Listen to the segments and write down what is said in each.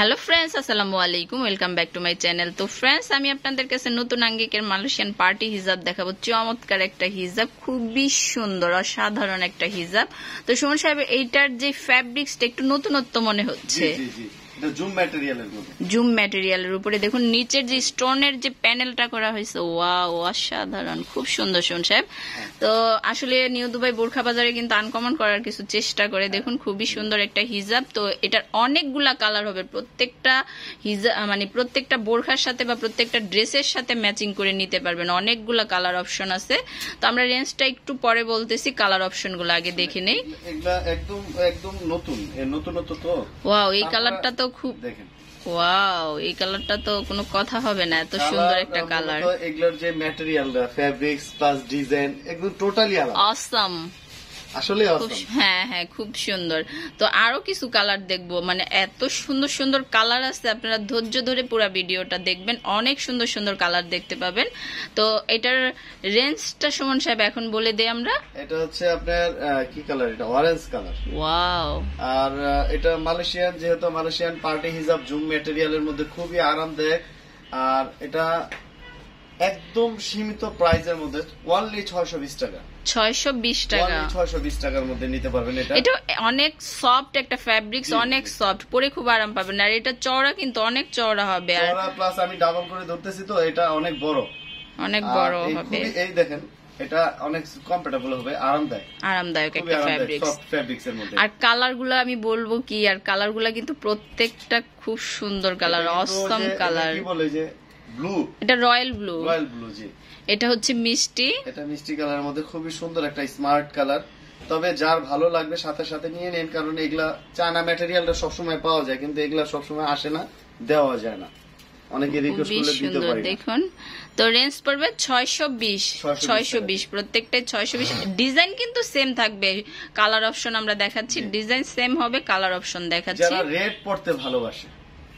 Hello friends আসসালামু আলাইকুম welcome back to my channel তো ফ্রেন্ডস আমি আপনাদের কাছে নতুন আঙ্গিকের মালয়েশিয়ান পার্টি হিজাব দেখাবো। চমৎকার একটা হিজাব, খুবই সুন্দর, অসাধারণ একটা হিজাব। তো, সুমন সাহেব, এইটার যে ফ্যাব্রিক্সটা একটু নতুনত্ব মনে হচ্ছে। জুম ম্যাটেরিয়ালের মধ্যে জুম ম্যাটেরিয়ালের উপরে দেখুন নিচের যে স্টোনের যে প্যানেলটা করা হয়েছে ওয়াও অসাধারণ খুব সুন্দর সুমন সাহেব। তো আসলে নিউ দুবাই বোরখা বাজারে কিন্তু আনকমন করার কিছু চেষ্টা করে দেখুন খুবই সুন্দর একটা হিজাব তো এটার অনেকগুলা কালার হবে প্রত্যেকটা হিজাব মানে প্রত্যেকটা বোরখার সাথে বা প্রত্যেকটা ড্রেসের সাথে ম্যাচিং করে নিতে পারবেন। অনেকগুলা কালার অপশন আছে। তো আমরা রেঞ্জটা একটু পরে বলতেছি কালার অপশনগুলো আগে দেখে নেই। একদম একদম নতুন। এ নতুনত্ব তো। ওয়াও এই কালারটা তো খুব দেখেন। ওয়াও এই কালারটা তো কোনো কথা হবে না এত সুন্দর একটা কালার। এগুলোর যে ম্যাটেরিয়ালটা ফ্যাব্রিক্স প্লাস ডিজাইন একদম টোটালি আলাদা। অসম আসলে হ্যাঁ হ্যাঁ খুব সুন্দর। তো আরও কিছু কালার দেখব। মানে এত সুন্দর সুন্দর কালার আছে আপনারা ধৈর্য ধরে পুরো ভিডিওটা দেখবেন। অনেক সুন্দর সুন্দর কালার দেখতে পাবেন। তো এটার রেঞ্জটা সুমন সাহেব এখন বলে দেই আমরা। এটা হচ্ছে আপনার কি কালার এটা? অরেঞ্জ কালার ওয়াও আর এটা মালয়েশিয়ান যেহেতু মালয়েশিয়ান পার্টি হিসাব জুম ম্যাটেরিয়ালের মধ্যে খুবই আরামদায়ক। আর এটা একদম সীমিত প্রাইসের মধ্যে ছয়শো বিশ টাকা। ছয়শো বিশ টাকা। ছয়শো বিশ টাকার মধ্যে নিতে পারবেন এটা। এটা অনেক সফট একটা ফ্যাব্রিক্স জি। অনেক সফট পরে খুব আরাম পাবেন। আর এটা চওড়া কিন্তু অনেক চওড়া হবে আর চওড়া প্লাস আমি ডাবল করে ধরতেছি তো এটা অনেক বড়। অনেক বড় হবে। এই দেখেন এটা অনেক কমফোর্টেবল হবে আরামদায়ক। আরামদায়ক একটা আরামদায়ক ফ্যাব্রিক্স ফ্যাব্রিক্স এর মধ্যে। আর কালারগুলো আমি বলব কি আর কালারগুলা কিন্তু প্রত্যেকটা খুব সুন্দর কালার অসম কালার কি বলে যে ব্লু? এটা রয়্যাল ব্লু। রয়্যাল ব্লু জি। এটা হচ্ছে মিষ্টি। এটা মিষ্টি কালারের মধ্যে খুবই সুন্দর একটা স্মার্ট কালার। তবে যার ভালো লাগবে সাথে সাথে নিয়ে নেন কারণ এগুলা চায়না ম্যাটেরিয়ালটা সবসময় পাওয়া যায় কিন্তু এগুলা সবসময় আসে না দেওয়া যায় না। অনেকে রিকোয়েস্ট করলে দিতে পারি দেখুন। তো রেঞ্জ পড়বে ছয়শো বিশ 620 ছয়শো বিশ প্রত্যেকটাই ছয়শো বিশ। ডিজাইন কিন্তু সেম থাকবে। কালার অপশন আমরা দেখাচ্ছি ডিজাইন সেম হবে কালার অপশন দেখাচ্ছি। যারা রেড পড়তে ভালোবাসে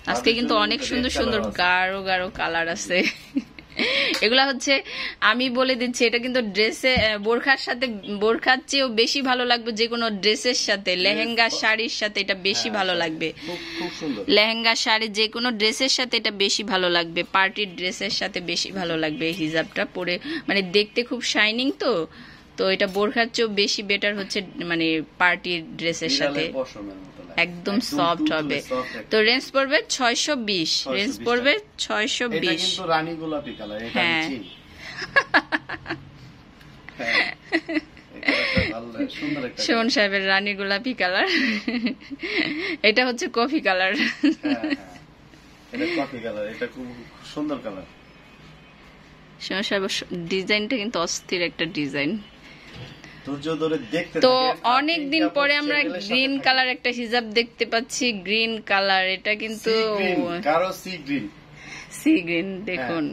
আজকে কিন্তু অনেক সুন্দর সুন্দর গাঢ় গাঢ় কালার আছে। এগুলা হচ্ছে আমি বলে দিচ্ছি এটা কিন্তু ড্রেসে বোরখার সাথে বোরখার চেয়েও বেশি ভালো লাগবে যে কোনো ড্রেসের সাথে। লেহেঙ্গা শাড়ির সাথে এটা বেশি ভালো লাগবে। খুব খুব সুন্দর। লেহেঙ্গা শাড়ি যে কোনো ড্রেসের সাথে এটা বেশি ভালো লাগবে। পার্টির ড্রেসের সাথে বেশি ভালো লাগবে। এই হিজাবটা পরে মানে দেখতে খুব শাইনিং তো। তো এটা বোরখার চেয়েও বেশি বেটার হচ্ছে মানে পার্টির ড্রেসের সাথে। একদম সফট হবে। তো রেঞ্জ পড়বে ছয়শো বিশ। রেঞ্জ পড়বে ছয়শো বিশ। রানী গোলাপি কালার হ্যাঁ। হ্যাঁ। সুমন সাহেবের রানী গোলাপি কালার। এটা হচ্ছে কফি কালার। হ্যাঁ, হ্যাঁ। এটা কফি কালার এটা খুব সুন্দর কালার। সুমন সাহেবের ডিজাইনটা কিন্তু অস্থির একটা ডিজাইন। তো অনেক দিন পরে আমরা গ্রিন কালার একটা হিজাব দেখতে পাচ্ছি গ্রিন কালার এটা কিন্তু কারও সি গ্রিন। সি গ্রিন দেখুন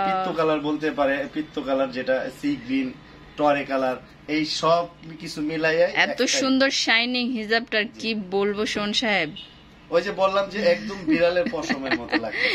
পিত্ত কালার বলতে পারে পিত্ত কালার যেটা সি গ্রিন টরে কালার এই সব কিছু মিলাইয়া এত সুন্দর শাইনিং হিজাবটার কি বলব সোন সাহেব? ওই যে বললাম যে একদম বিড়ালের পশমের মতো লাগছে।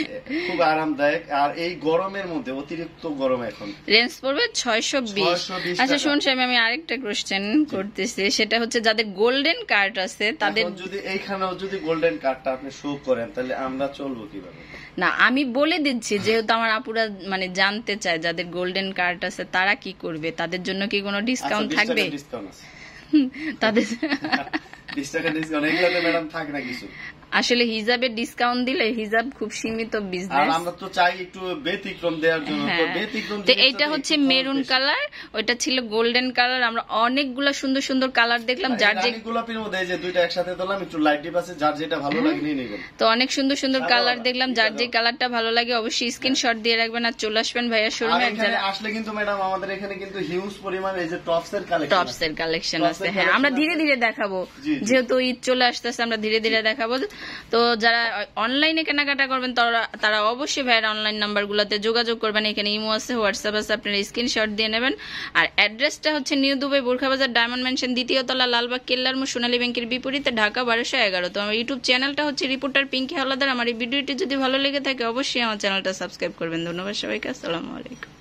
খুব আরামদায়ক। আর এই গরমের মধ্যে অতিরিক্ত গরম এখন। রেঞ্জ পড়বে ছয়শো বিশ। 620 আচ্ছা। শোন সাহেব আমি আরেকটা কোশ্চেন করতেছি। সেটা হচ্ছে যাদের গোল্ডেন কার্ড আছে তাদের যদি এইখানেও যদি গোল্ডেন কার্ডটা আপনি শো করেন তাহলে আমরা চলবো কীভাবে? না আমি বলে দিচ্ছি যেহেতু আমার আপুরা মানে জানতে চায় যাদের গোল্ডেন কার্ড আছে তারা কি করবে? তাদের জন্য কি কোনো ডিসকাউন্ট থাকবে? ডিসকাউন্ট আছে। তাদের বিশ টাকা ডিসকাউন্ট এগুলোতে ম্যাডাম থাকে না কিছু। আসলে হিজাবের ডিসকাউন্ট দিলে হিজাব খুব সীমিত বিজনেস আমরা তো চাই একটু ব্যতিক্রম দেওয়ার জন্য। তো হ্যাঁ। ব্যতিক্রম তো হচ্ছে মেরুন কালার ওইটা ছিল গোল্ডেন কালার আমরা অনেকগুলা সুন্দর সুন্দর কালার দেখলাম যার যে গোলাপির মধ্যে যে দুইটা একসাথে দিলাম একটু লাইট ডিপ আছে যার যেটা ভালো লাগে নিয়ে নিবেন। তো অনেক সুন্দর সুন্দর কালার দেখলাম যার যে কালারটা ভালো লাগে অবশ্যই স্ক্রিনশট দিয়ে রাখবেন আর চলে আসবেন ভাইয়া শোরুমে এখানে আসলে কিন্তু ম্যাডাম আমাদের এখানে কিন্তু হিউজ পরিমাণ এই যে টপস এর কালেকশন টপস এর কালেকশন আছে হ্যাঁ আমরা ধীরে ধীরে দেখাবো। যেহেতু ঈদ চলে আসতেছে আমরা ধীরে ধীরে দেখাবো। তো যারা অনলাইনে কেনাকাটা করবেন, তারা তারা অবশ্যই ভাইয়ের অনলাইন নাম্বারগুলোতে যোগাযোগ করবেন। এখানে ইমো আছে, হোয়াটসঅ্যাপ আছে, আপনারা স্ক্রিনশট দিয়ে নেবেন। আর অ্যাড্রেসটা হচ্ছে new Dubai Borkhabazar diamond mansion দ্বিতীয় তলা, লালবাগ, কেল্লার মো সোনালী ব্যাংকের বিপরীতে, ঢাকা, বারোশো এগারো। তো আমার ইউটিউব চ্যানেলটা হচ্ছে রিপোর্টার পিঙ্কি হাওলাদার আমার এই ভিডিওটি যদি ভালো লেগে থাকে, অবশ্যই আমার চ্যানেলটা সাবস্ক্রাইব করবেন। ধন্যবাদ সবাইকে, আসসালামু আলাইকুম।